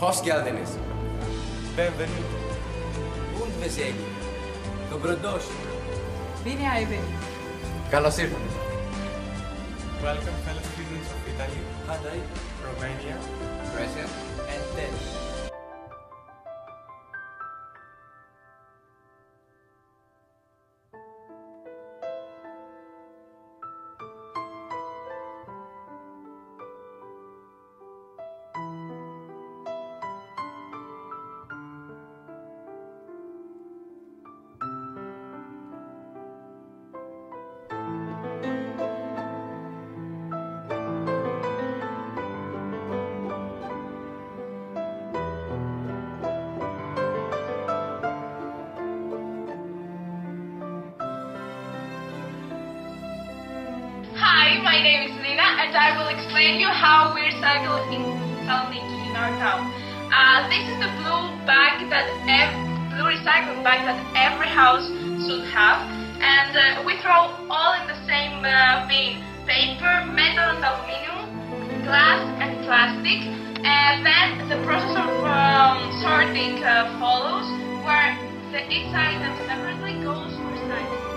Hoş geldiniz. Benvenuto. Und veseli. Dobrodošli. Bine ai venit! Καλώς ήρθατε. Welcome fellow students of Italy, Hadai, Romania, present, and then. My name is Lina, and I will explain you how we recycle in Saloniki in our town. Uh, this is the blue bag that ev- blue recycling bag that every house should have, and uh, we throw all in the same uh, bin: paper, metal, and aluminium, glass, and plastic. And then the process of um, sorting uh, follows, where the each item separately goes for recycling.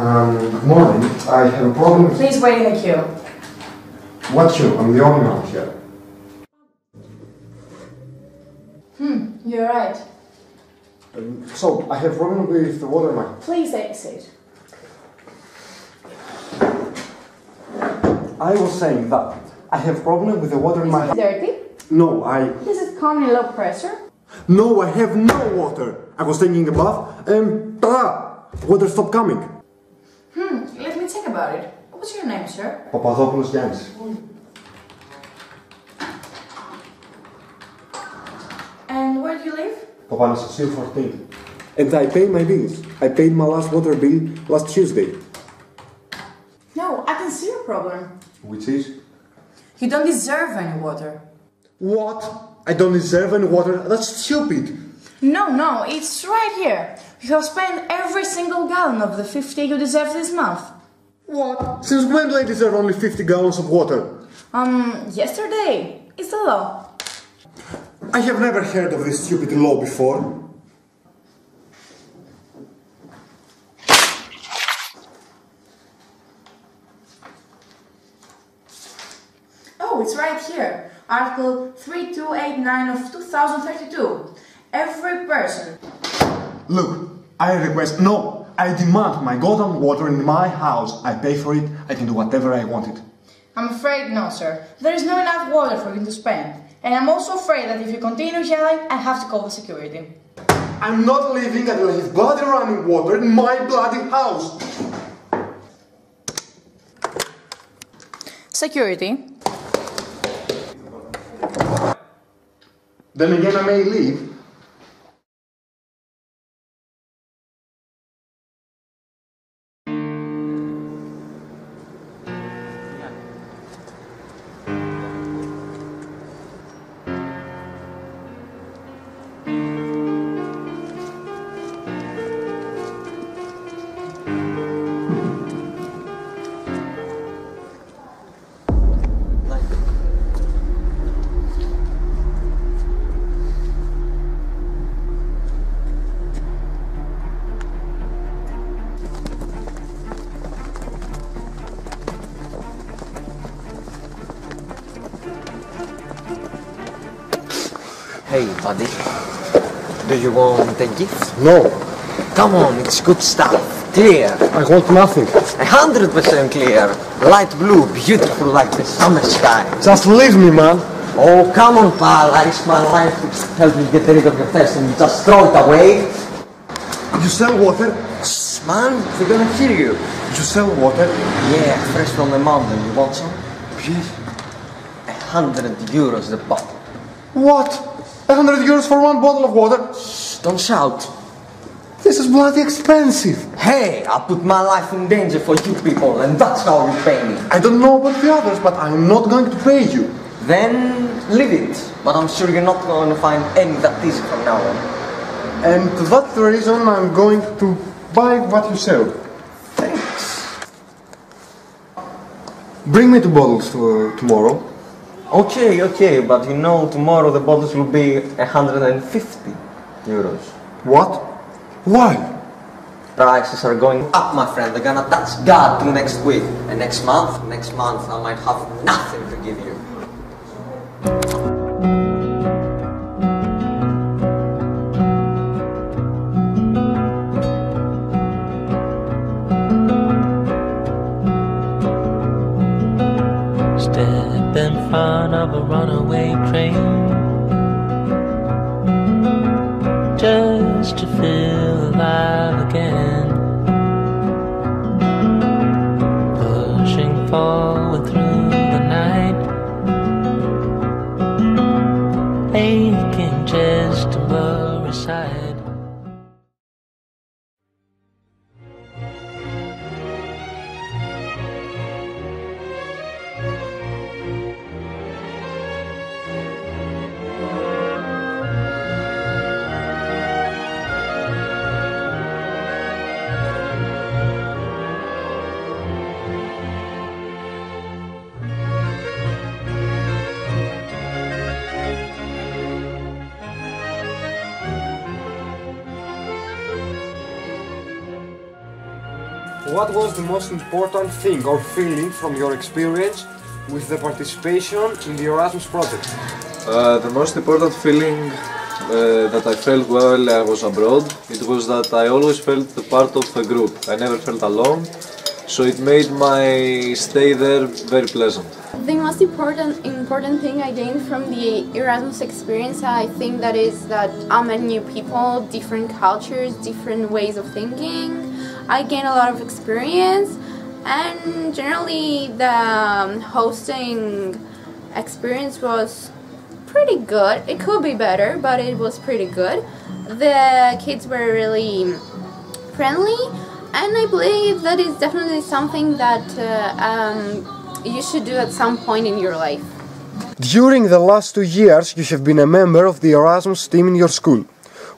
Um, good morning. I have a problem. Please wait in the queue. What you? I'm the only one here. Hmm, you're right. Um, so, I have problem with the water line. Please exit. I was saying that I have problem with the water in Is my it dirty? No, I... Does it come in low pressure? No, I have no water. I was taking a bath and... Ta! Water stopped coming. Hmm, let me think about it. What's your name, sir? Papadopoulos Giannis. And where do you live? Papanastasio 14. And I pay my bills. I paid my last water bill last Tuesday. No, I can see your problem. Which is? You don't deserve any water. What? I don't deserve any water? That's stupid. No, no, it's right here. You have spent every single gallon of the 50 you deserve this month. What? Since when do I deserve only 50 gallons of water? Um, yesterday. It's a law. I have never heard of this stupid law before. Oh, it's right here. Article 3289 of 2032. Every person. Look, I request, no, I demand my golden water in my house. I pay for it, I can do whatever I want it. I'm afraid no, sir. There is not enough water for you to spend. And I'm also afraid that if you continue yelling, I have to call the security. I'm not leaving until I have bloody running water in my bloody house. Security. Then again, I may leave. Hey, buddy. Do you want a gift? No, Come on, it's good stuff. Clear. I want nothing. A hundred percent clear. Light blue, beautiful like the summer sky. Just leave me, man. Oh, come on, pal. I risked my life to help you get rid of your thirst and you just throw it away. You sell water? Shh, man, they're gonna hear you. You sell water? Yeah, fresh from the mountain. You want some? Yes. A hundred euros the bottle. What? A hundred euros for one bottle of water? Shh, don't shout. This is bloody expensive. Hey, I put my life in danger for you people, and that's how you pay me. I don't know about the others, but I'm not going to pay you. Then leave it. But I'm sure you're not going to find any that easy from now on. And that's the reason I'm going to buy what you sell. Thanks. Bring me two bottles to, tomorrow. Okay, okay, but you know tomorrow the bottles will be 150 euros. What? Why? Prices are going up, my friend. They're gonna touch God till next week. And next month, next month, I might have nothing What was the most important thing or feeling from your experience with the participation in the Erasmus project? Uh, the most important feeling uh, that I felt while I was abroad, it was that I always felt a part of a group. I never felt alone, so it made my stay there very pleasant. The most important important thing I gained from the Erasmus experience, I think that is that I met new people, different cultures, different ways of thinking. I gained a lot of experience, and generally the um, hosting experience was pretty good. It could be better, but it was pretty good. The kids were really friendly, and I believe that is definitely something that uh, um, you should do at some point in your life. During the last two years, you have been a member of the Erasmus team in your school.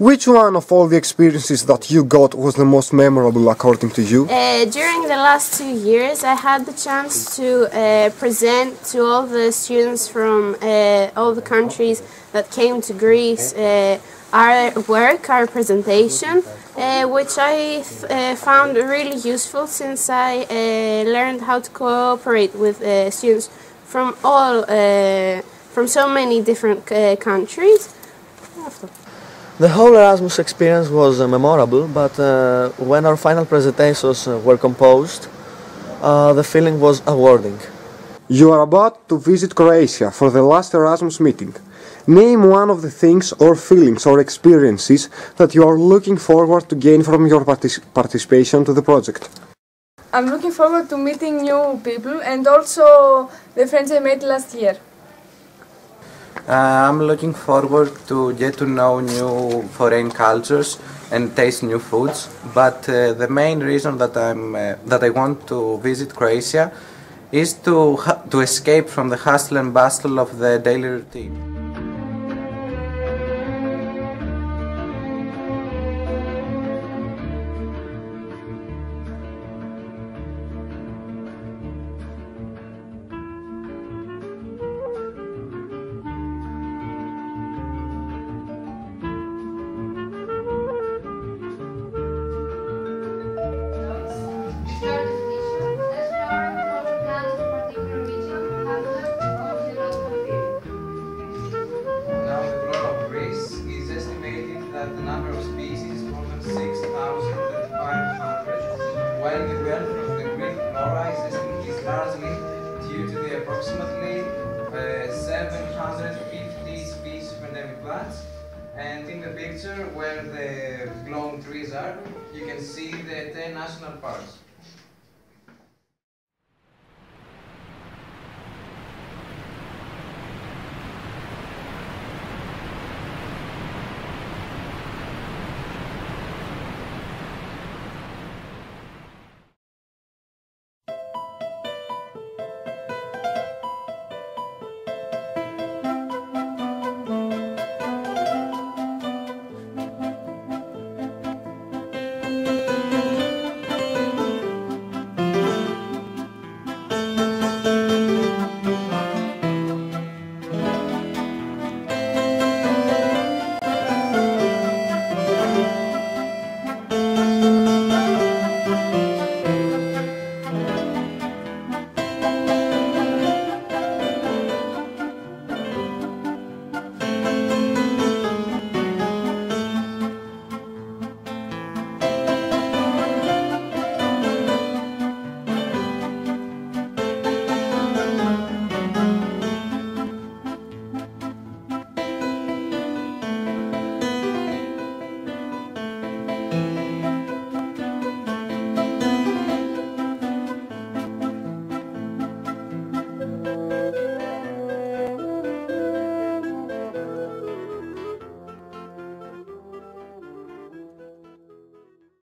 Which one of all the experiences that you got was the most memorable according to you? Uh, during the last two years, I had the chance to uh, present to all the students from uh, all the countries that came to Greece uh, our work, our presentation, uh, which I uh, found really useful since I learned how to cooperate with students from all, from so many different countries. The whole Erasmus experience was uh, memorable, but uh, when our final presentations uh, were composed, uh, the feeling was awarding. You are about to visit Croatia for the last Erasmus meeting. Name one of the things or feelings or experiences that you are looking forward to gain from your partic- participation to the project. I'm looking forward to meeting new people and also the friends I made last year. Uh, I'm looking forward to get to know new foreign cultures and taste new foods. But uh, the main reason that I'm uh, that I want to visit Croatia is to to escape from the hustle and bustle of the daily routine. The wealth of the Greek esti- is largely due to the approximately uh, 750 species of endemic plants. And in the picture where the glowing trees are, you can see the 10 national parks.